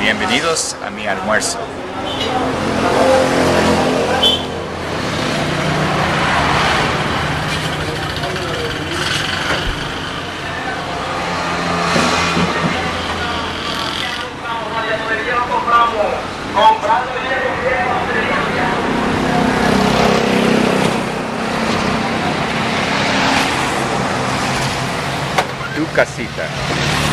Bienvenidos a mi almuerzo. Tu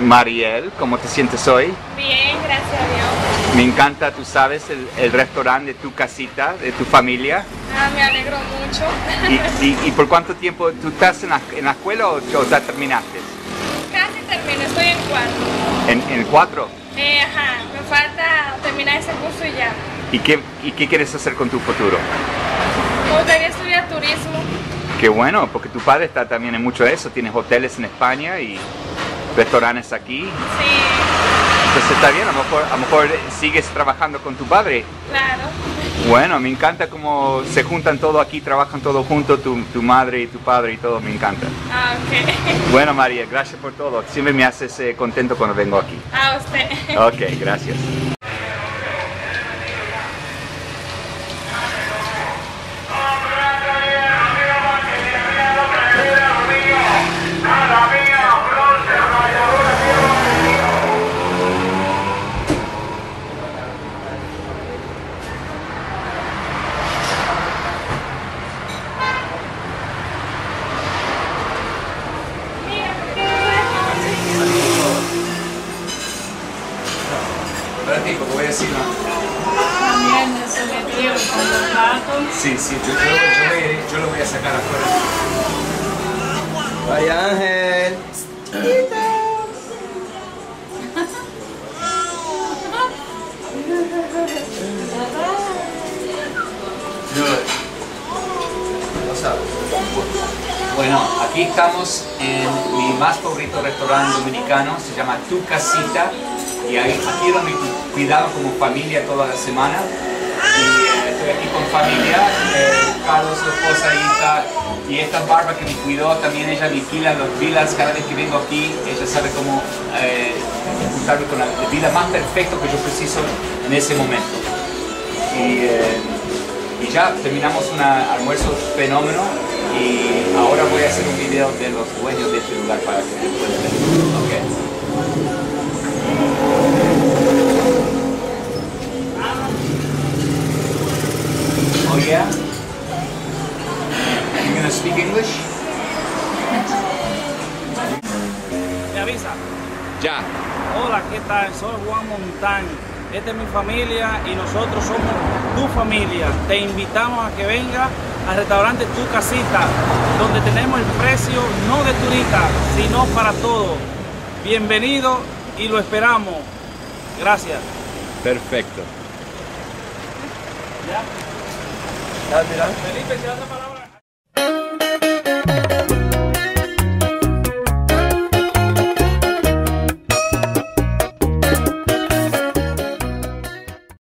Mariel, ¿cómo te sientes hoy? Bien, gracias a Dios. Me encanta, tú sabes, el, el restaurante de tu casita, de tu familia. Ah, me alegro mucho. ¿Y, y, y por cuánto tiempo tú estás en la, en la escuela o, o ya terminaste? Casi termino, estoy en cuarto. ¿En, en cuatro? Eh, ajá, me falta terminar ese curso y ya. ¿Y qué, ¿Y qué quieres hacer con tu futuro? Me gustaría estudiar turismo. Qué bueno, porque tu padre está también en mucho de eso. Tienes hoteles en España y restaurantes aquí. Sí, Entonces está bien, a lo mejor, a lo mejor sigues trabajando con tu padre. claro. Bueno, me encanta cómo se juntan todo aquí, trabajan todo junto, tu, tu madre y tu padre y todo, me encanta. Ah, ok. Bueno, María, gracias por todo. Siempre me haces eh, contento cuando vengo aquí. A usted. Ok, gracias. Sí, sí, yo, yo, yo lo voy a sacar afuera. Vaya Ángel. Bueno, aquí estamos en mi más favorito restaurante dominicano, se llama Tu Casita, y ahí, aquí es donde cuidamos como familia toda la semana. Y eh, estoy aquí con familia, su esposa, y esta barba que me cuidó, también ella me alquila los vilas cada vez que vengo aquí, ella sabe cómo eh, juntarme con la vida más perfecta que yo preciso en ese momento. Y, eh, y ya terminamos un almuerzo fenómeno y ahora voy a hacer un video de los dueños de este lugar para que puedan ver. Ok. Speak English? Me avisa. Ya. Hola, ¿qué tal? Soy Juan Montán. Esta es mi familia y nosotros somos tu familia. Te invitamos a que vengas al restaurante Tu Casita, donde tenemos el precio no de turista, sino para todos. Bienvenido y lo esperamos. Gracias. Perfecto. Felipe, si das la palabra.